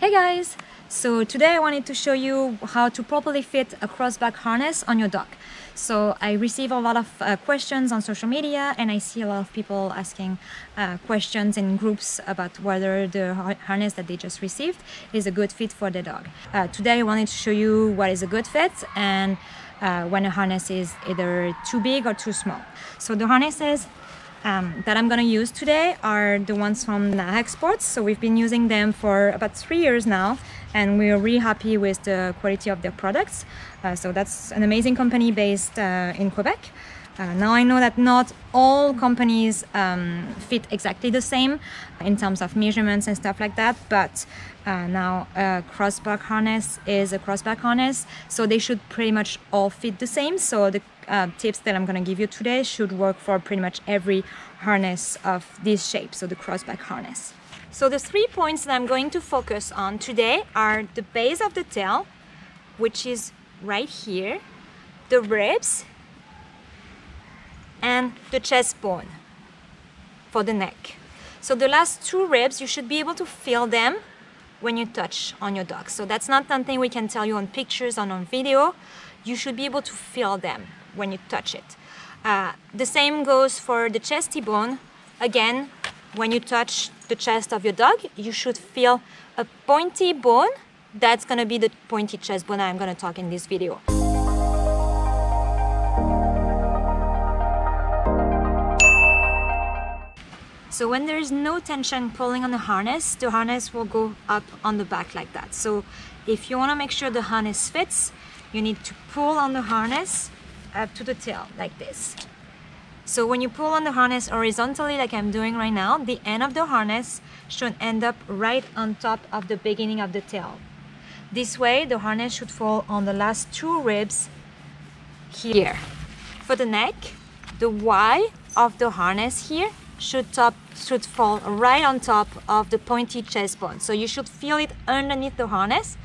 Hey guys! So today I wanted to show you how to properly fit a crossback harness on your dog. So I receive a lot of uh, questions on social media and I see a lot of people asking uh, questions in groups about whether the harness that they just received is a good fit for the dog. Uh, today I wanted to show you what is a good fit and uh, when a harness is either too big or too small. So the harnesses um, that I'm gonna use today are the ones from Nahek Sports. So we've been using them for about three years now and we're really happy with the quality of their products. Uh, so that's an amazing company based uh, in Quebec. Uh, now I know that not all companies um, fit exactly the same in terms of measurements and stuff like that, but uh, now a crossback harness is a crossback harness, so they should pretty much all fit the same. So the uh, tips that I'm going to give you today should work for pretty much every harness of this shape, so the crossback harness. So the three points that I'm going to focus on today are the base of the tail, which is right here, the ribs, and the chest bone for the neck. So the last two ribs, you should be able to feel them when you touch on your dog. So that's not something we can tell you on pictures or on video. You should be able to feel them when you touch it. Uh, the same goes for the chesty bone. Again, when you touch the chest of your dog, you should feel a pointy bone. That's gonna be the pointy chest bone I'm gonna talk in this video. So when there is no tension pulling on the harness, the harness will go up on the back like that. So if you want to make sure the harness fits, you need to pull on the harness up to the tail like this. So when you pull on the harness horizontally like I'm doing right now, the end of the harness should end up right on top of the beginning of the tail. This way the harness should fall on the last two ribs here. For the neck, the Y of the harness here should top should fall right on top of the pointy chest bone. So you should feel it underneath the harness.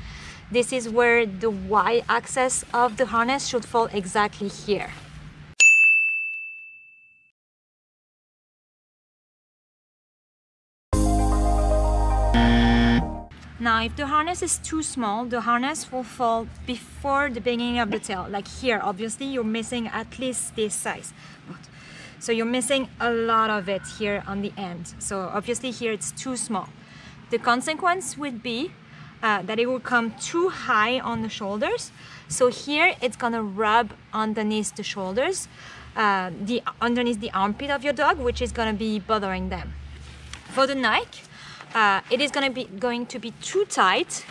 This is where the Y axis of the harness should fall exactly here. Now, if the harness is too small, the harness will fall before the beginning of the tail. Like here, obviously, you're missing at least this size. But so you're missing a lot of it here on the end. So obviously here it's too small. The consequence would be uh, that it will come too high on the shoulders. So here it's gonna rub underneath the shoulders, uh, the underneath the armpit of your dog, which is gonna be bothering them. For the Nike, uh, it is gonna be going to be too tight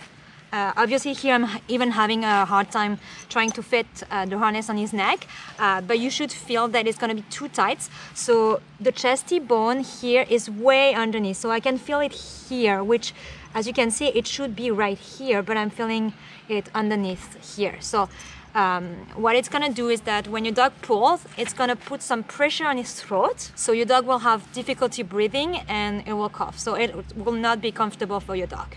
uh, obviously here I'm even having a hard time trying to fit uh, the harness on his neck, uh, but you should feel that it's gonna be too tight. So the chesty bone here is way underneath, so I can feel it here, which as you can see, it should be right here, but I'm feeling it underneath here. So um, what it's gonna do is that when your dog pulls, it's gonna put some pressure on his throat. So your dog will have difficulty breathing and it will cough. So it will not be comfortable for your dog.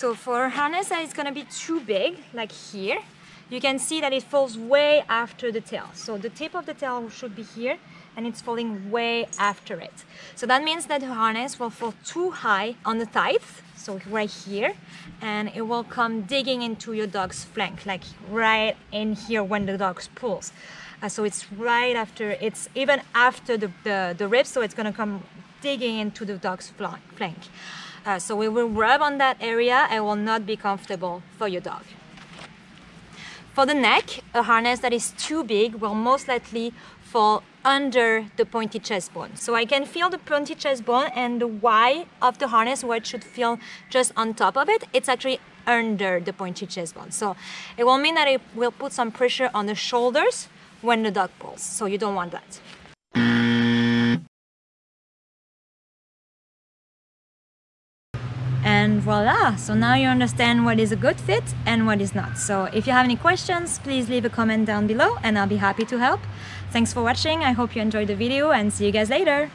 So for harness it's gonna be too big, like here, you can see that it falls way after the tail. So the tip of the tail should be here and it's falling way after it. So that means that the harness will fall too high on the thighs, so right here, and it will come digging into your dog's flank, like right in here when the dog pulls. Uh, so it's right after, it's even after the, the, the so it's gonna come digging into the dog's flank. Uh, so we will rub on that area and will not be comfortable for your dog. For the neck, a harness that is too big will most likely fall under the pointy chest bone. So I can feel the pointy chest bone and the Y of the harness where it should feel just on top of it, it's actually under the pointy chest bone. So it will mean that it will put some pressure on the shoulders when the dog pulls. So you don't want that. And voila so now you understand what is a good fit and what is not. So if you have any questions please leave a comment down below and I'll be happy to help. Thanks for watching I hope you enjoyed the video and see you guys later